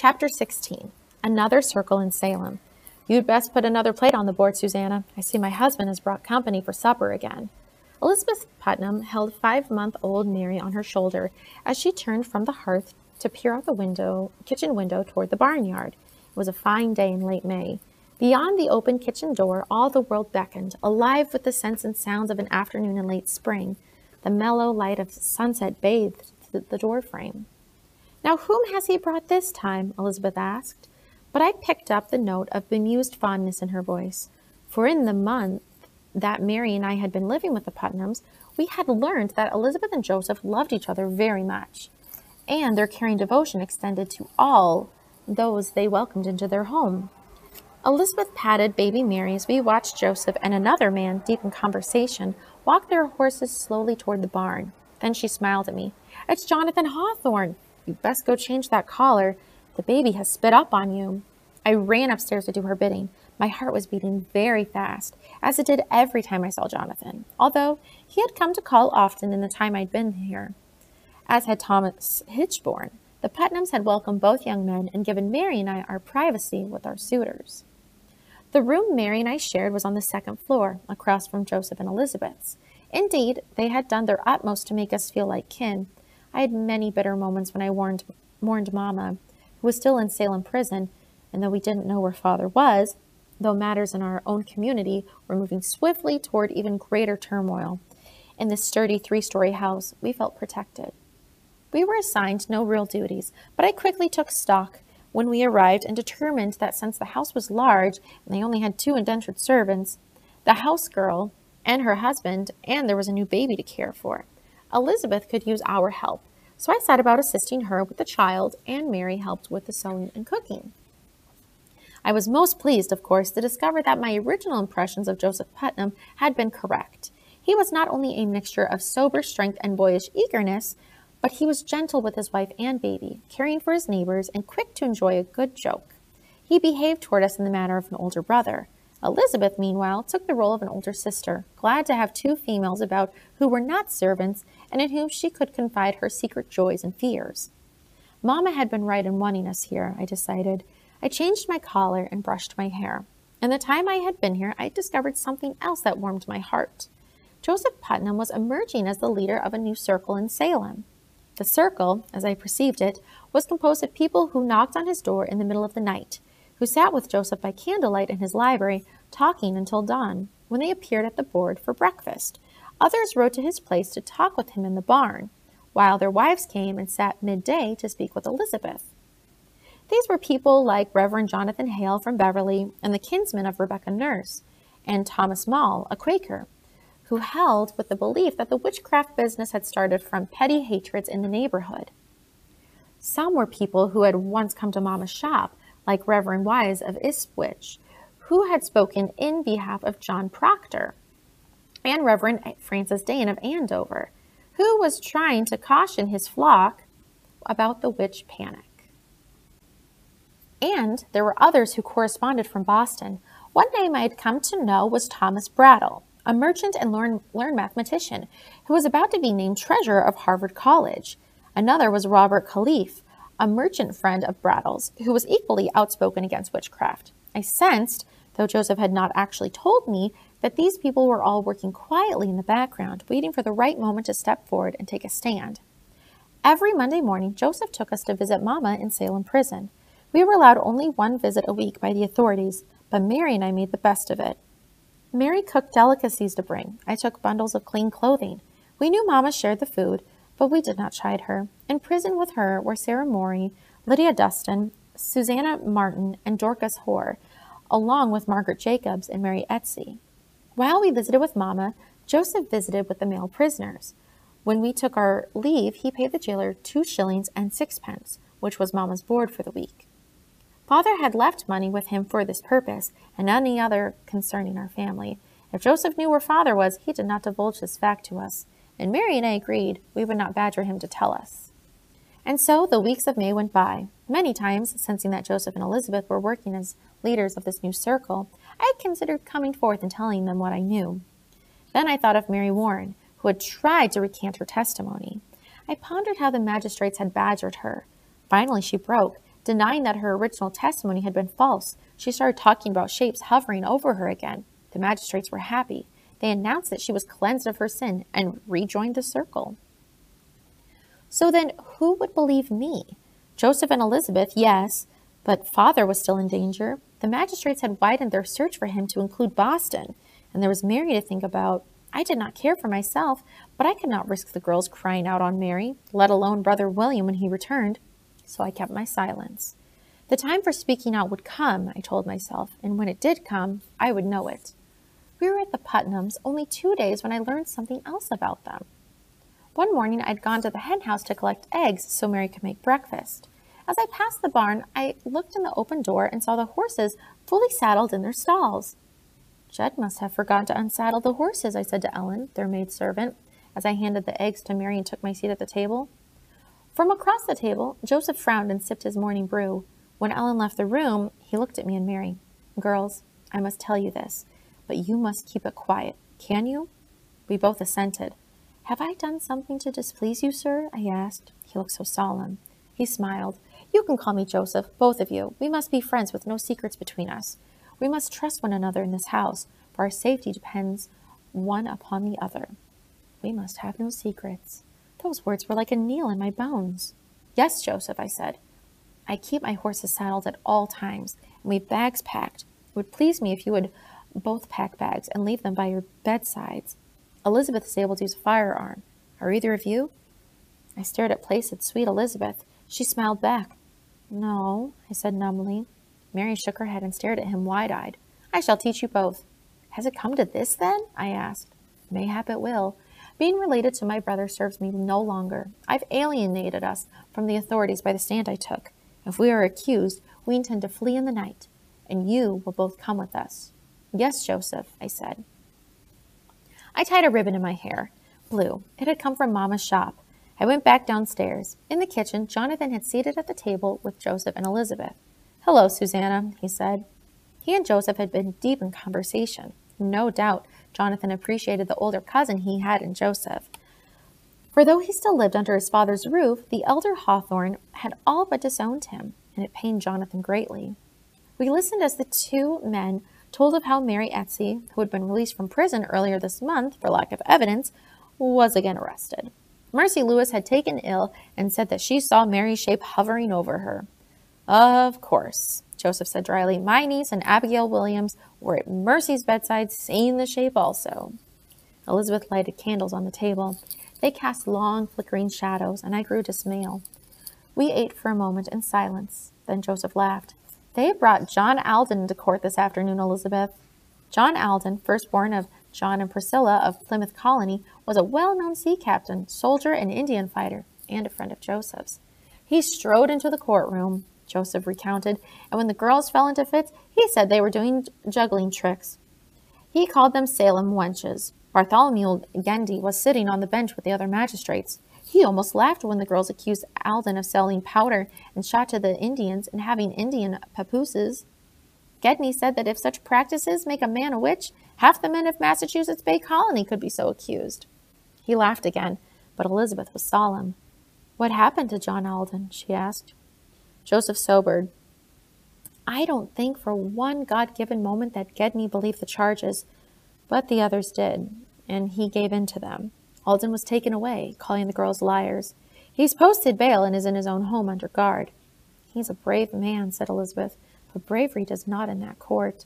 Chapter 16 Another Circle in Salem. You'd best put another plate on the board, Susanna. I see my husband has brought company for supper again. Elizabeth Putnam held five month old Mary on her shoulder as she turned from the hearth to peer out the window, kitchen window toward the barnyard. It was a fine day in late May. Beyond the open kitchen door, all the world beckoned, alive with the scents and sounds of an afternoon in late spring. The mellow light of sunset bathed the door frame. Now, whom has he brought this time? Elizabeth asked. But I picked up the note of bemused fondness in her voice. For in the month that Mary and I had been living with the Putnams, we had learned that Elizabeth and Joseph loved each other very much, and their caring devotion extended to all those they welcomed into their home. Elizabeth patted baby Mary as we watched Joseph and another man, deep in conversation, walk their horses slowly toward the barn. Then she smiled at me. It's Jonathan Hawthorne. You best go change that collar. The baby has spit up on you. I ran upstairs to do her bidding. My heart was beating very fast, as it did every time I saw Jonathan, although he had come to call often in the time I'd been here. As had Thomas Hitchborn, the Putnams had welcomed both young men and given Mary and I our privacy with our suitors. The room Mary and I shared was on the second floor, across from Joseph and Elizabeth's. Indeed, they had done their utmost to make us feel like kin, I had many bitter moments when I warned, mourned Mama, who was still in Salem prison, and though we didn't know where Father was, though matters in our own community were moving swiftly toward even greater turmoil, in this sturdy three story house, we felt protected. We were assigned no real duties, but I quickly took stock when we arrived and determined that since the house was large and they only had two indentured servants, the house girl and her husband, and there was a new baby to care for, Elizabeth could use our help, so I set about assisting her with the child, and Mary helped with the sewing and cooking. I was most pleased, of course, to discover that my original impressions of Joseph Putnam had been correct. He was not only a mixture of sober strength and boyish eagerness, but he was gentle with his wife and baby, caring for his neighbors, and quick to enjoy a good joke. He behaved toward us in the manner of an older brother. Elizabeth, meanwhile, took the role of an older sister, glad to have two females about who were not servants and in whom she could confide her secret joys and fears. Mamma had been right in wanting us here, I decided. I changed my collar and brushed my hair. In the time I had been here, I discovered something else that warmed my heart. Joseph Putnam was emerging as the leader of a new circle in Salem. The circle, as I perceived it, was composed of people who knocked on his door in the middle of the night, who sat with Joseph by candlelight in his library, talking until dawn, when they appeared at the board for breakfast. Others rode to his place to talk with him in the barn, while their wives came and sat midday to speak with Elizabeth. These were people like Reverend Jonathan Hale from Beverly and the kinsman of Rebecca Nurse, and Thomas Maule, a Quaker, who held with the belief that the witchcraft business had started from petty hatreds in the neighborhood. Some were people who had once come to Mamma's shop like Reverend Wise of Ipswich, who had spoken in behalf of John Proctor, and Reverend Francis Dane of Andover, who was trying to caution his flock about the witch panic. And there were others who corresponded from Boston. One name I had come to know was Thomas Brattle, a merchant and learned, learned mathematician who was about to be named treasurer of Harvard College. Another was Robert Calef, a merchant friend of Brattle's, who was equally outspoken against witchcraft. I sensed, though Joseph had not actually told me, that these people were all working quietly in the background, waiting for the right moment to step forward and take a stand. Every Monday morning, Joseph took us to visit Mamma in Salem prison. We were allowed only one visit a week by the authorities, but Mary and I made the best of it. Mary cooked delicacies to bring. I took bundles of clean clothing. We knew Mamma shared the food, but we did not chide her. In prison with her were Sarah Morey, Lydia Dustin, Susanna Martin, and Dorcas Hoare, along with Margaret Jacobs and Mary Esty. While we visited with Mamma, Joseph visited with the male prisoners. When we took our leave, he paid the jailer two shillings and sixpence, which was Mamma's board for the week. Father had left money with him for this purpose, and any other concerning our family. If Joseph knew where father was, he did not divulge this fact to us and Mary and I agreed we would not badger him to tell us. And so the weeks of May went by. Many times, sensing that Joseph and Elizabeth were working as leaders of this new circle, I had considered coming forth and telling them what I knew. Then I thought of Mary Warren, who had tried to recant her testimony. I pondered how the magistrates had badgered her. Finally, she broke, Denying that her original testimony had been false, she started talking about shapes hovering over her again. The magistrates were happy. They announced that she was cleansed of her sin and rejoined the circle. So then, who would believe me? Joseph and Elizabeth, yes, but father was still in danger. The magistrates had widened their search for him to include Boston, and there was Mary to think about. I did not care for myself, but I could not risk the girls crying out on Mary, let alone brother William when he returned. So I kept my silence. The time for speaking out would come, I told myself, and when it did come, I would know it. We were at the Putnams only two days when I learned something else about them. One morning I'd gone to the hen house to collect eggs so Mary could make breakfast. As I passed the barn, I looked in the open door and saw the horses fully saddled in their stalls. Jed must have forgotten to unsaddle the horses, I said to Ellen, their maid servant, as I handed the eggs to Mary and took my seat at the table. From across the table, Joseph frowned and sipped his morning brew. When Ellen left the room, he looked at me and Mary. Girls, I must tell you this, but you must keep it quiet. Can you? We both assented. Have I done something to displease you, sir? I asked. He looked so solemn. He smiled. You can call me Joseph, both of you. We must be friends with no secrets between us. We must trust one another in this house, for our safety depends one upon the other. We must have no secrets. Those words were like a nail in my bones. Yes, Joseph, I said. I keep my horses saddled at all times, and we've bags packed. It would please me if you would both pack bags and leave them by your bedsides. Elizabeth is able to use a firearm. Are either of you? I stared at placid, sweet Elizabeth. She smiled back. No, I said numbly. Mary shook her head and stared at him wide eyed. I shall teach you both. Has it come to this, then? I asked. Mayhap it will. Being related to my brother serves me no longer. I've alienated us from the authorities by the stand I took. If we are accused, we intend to flee in the night, and you will both come with us. Yes, Joseph, I said. I tied a ribbon in my hair. Blue. It had come from Mamma's shop. I went back downstairs. In the kitchen, Jonathan had seated at the table with Joseph and Elizabeth. Hello, Susanna, he said. He and Joseph had been deep in conversation. No doubt, Jonathan appreciated the older cousin he had in Joseph. For though he still lived under his father's roof, the elder Hawthorne had all but disowned him, and it pained Jonathan greatly. We listened as the two men told of how Mary Esty, who had been released from prison earlier this month for lack of evidence, was again arrested. Mercy Lewis had taken ill and said that she saw Mary's shape hovering over her. Of course, Joseph said dryly, my niece and Abigail Williams were at Mercy's bedside seeing the shape also. Elizabeth lighted candles on the table. They cast long, flickering shadows, and I grew dismayed. We ate for a moment in silence. Then Joseph laughed. They brought John Alden into court this afternoon, Elizabeth. John Alden, firstborn of John and Priscilla of Plymouth Colony, was a well known sea captain, soldier, and Indian fighter, and a friend of Joseph's. He strode into the courtroom, Joseph recounted, and when the girls fell into fits, he said they were doing juggling tricks. He called them Salem wenches. Bartholomew Gedney was sitting on the bench with the other magistrates. He almost laughed when the girls accused Alden of selling powder and shot to the Indians and having Indian papooses. Gedney said that if such practices make a man a witch, half the men of Massachusetts Bay Colony could be so accused. He laughed again, but Elizabeth was solemn. What happened to John Alden? she asked. Joseph sobered. I don't think for one God given moment that Gedney believed the charges, but the others did, and he gave in to them. Alden was taken away, calling the girls liars. He's posted bail and is in his own home under guard. He's a brave man, said Elizabeth, but bravery does not in that court.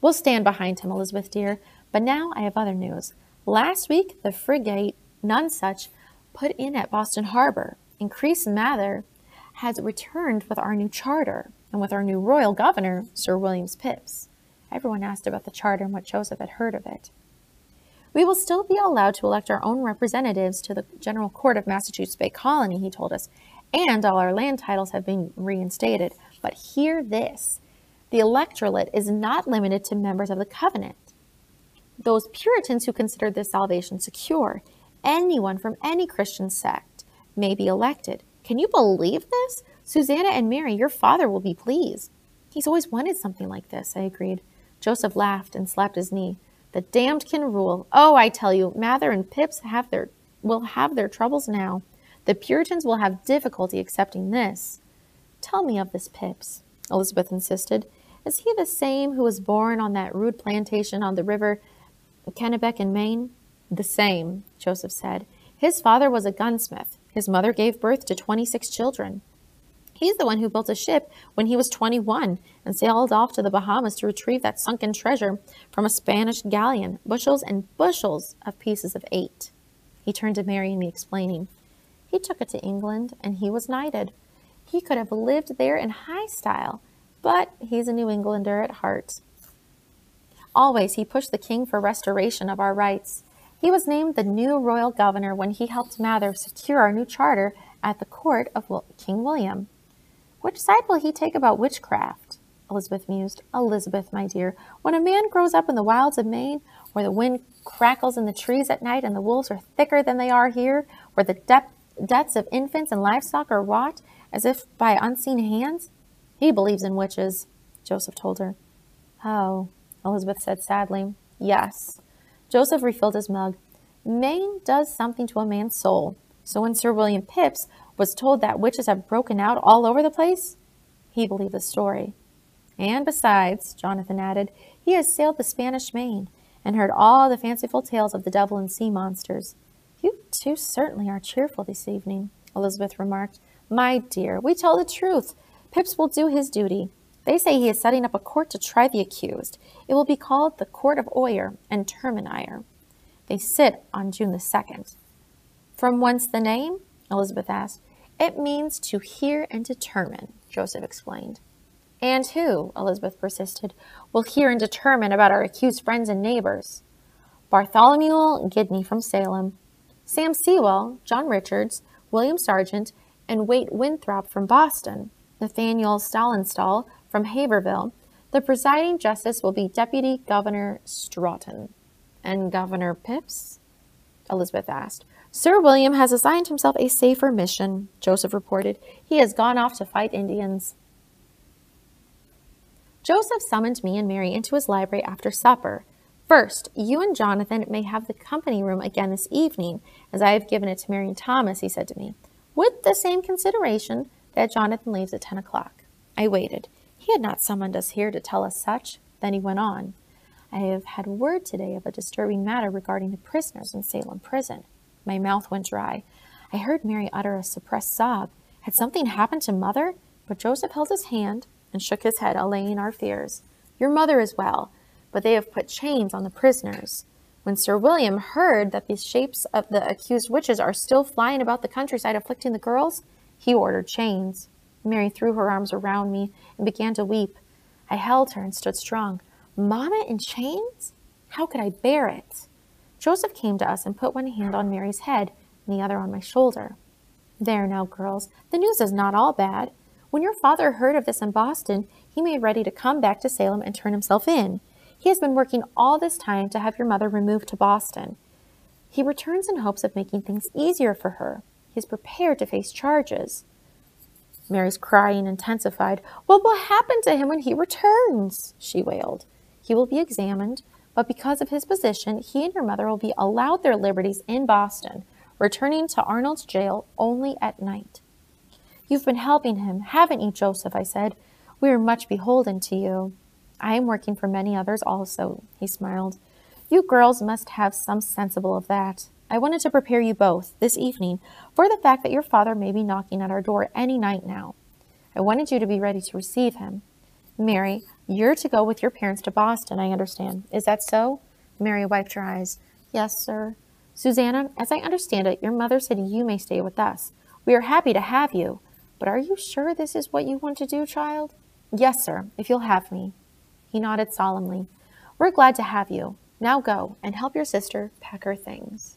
We'll stand behind him, Elizabeth dear, but now I have other news. Last week, the frigate Nonsuch put in at Boston Harbor. Increase Mather has returned with our new charter and with our new royal governor, Sir Williams Phips. Everyone asked about the charter and what Joseph had heard of it. We will still be allowed to elect our own representatives to the General Court of Massachusetts Bay Colony, he told us, and all our land titles have been reinstated. But hear this the electorate is not limited to members of the covenant. Those Puritans who considered this salvation secure, anyone from any Christian sect may be elected. Can you believe this? Susanna and Mary, your father will be pleased. He's always wanted something like this, I agreed. Joseph laughed and slapped his knee. The damned can rule. Oh, I tell you, Mather and Phips have their will have their troubles now. The Puritans will have difficulty accepting this. Tell me of this Phips, Elizabeth insisted. Is he the same who was born on that rude plantation on the river Kennebec in Maine? The same, Joseph said. His father was a gunsmith. His mother gave birth to 26 children. He's the one who built a ship when he was 21 and sailed off to the Bahamas to retrieve that sunken treasure from a Spanish galleon, bushels and bushels of pieces of eight. He turned to Mary and me, explaining. He took it to England and he was knighted. He could have lived there in high style, but he's a New Englander at heart. Always he pushed the king for restoration of our rights. He was named the new royal governor when he helped Mather secure our new charter at the court of King William. Which side will he take about witchcraft? Elizabeth mused. Elizabeth, my dear, when a man grows up in the wilds of Maine, where the wind crackles in the trees at night and the wolves are thicker than they are here, where the de- deaths of infants and livestock are wrought as if by unseen hands, he believes in witches, Joseph told her. Oh, Elizabeth said sadly. Yes. Joseph refilled his mug. Maine does something to a man's soul. So when Sir William Phips was told that witches have broken out all over the place, he believed the story. And besides, Jonathan added, he has sailed the Spanish Main and heard all the fanciful tales of the devil and sea monsters. You two certainly are cheerful this evening, Elizabeth remarked. My dear, we tell the truth. Phips will do his duty. They say he is setting up a court to try the accused. It will be called the Court of Oyer and Terminer. They sit on June the 2nd. From whence the name? Elizabeth asked. It means to hear and determine, Joseph explained. And who, Elizabeth persisted, will hear and determine about our accused friends and neighbors? Bartholomew Gedney from Salem, Sam Sewall, John Richards, William Sargent, and Waite Winthrop from Boston, Nathaniel Saltonstall from Haverhill. The presiding justice will be Deputy Governor Stoughton. And Governor Phips? Elizabeth asked. Sir William has assigned himself a safer mission, Joseph reported. He has gone off to fight Indians. Joseph summoned me and Mary into his library after supper. First, you and Jonathan may have the company room again this evening, as I have given it to Mary and Thomas, he said to me, with the same consideration that Jonathan leaves at ten o'clock. I waited. He had not summoned us here to tell us such. Then he went on. I have had word today of a disturbing matter regarding the prisoners in Salem prison. My mouth went dry. I heard Mary utter a suppressed sob. Had something happened to mother? But Joseph held his hand and shook his head, allaying our fears. Your mother is well, but they have put chains on the prisoners. When Sir William heard that the shapes of the accused witches are still flying about the countryside afflicting the girls, he ordered chains. Mary threw her arms around me and began to weep. I held her and stood strong. Mamma in chains? How could I bear it? Joseph came to us and put one hand on Mary's head and the other on my shoulder. There now, girls, the news is not all bad. When your father heard of this in Boston, he made ready to come back to Salem and turn himself in. He has been working all this time to have your mother removed to Boston. He returns in hopes of making things easier for her. He is prepared to face charges. Mary's crying intensified. What will happen to him when he returns? she wailed. He will be examined, but because of his position, he and your mother will be allowed their liberties in Boston, returning to Arnold's jail only at night. You've been helping him, haven't you, Joseph? I said. We are much beholden to you. I am working for many others also, he smiled. You girls must have some sensible of that. I wanted to prepare you both, this evening, for the fact that your father may be knocking at our door any night now. I wanted you to be ready to receive him. Mary, you're to go with your parents to Boston, I understand. Is that so? Mary wiped her eyes. Yes, sir. Susanna, as I understand it, your mother said you may stay with us. We are happy to have you. But are you sure this is what you want to do, child? Yes, sir, if you'll have me. He nodded solemnly. We're glad to have you. Now go and help your sister pack her things.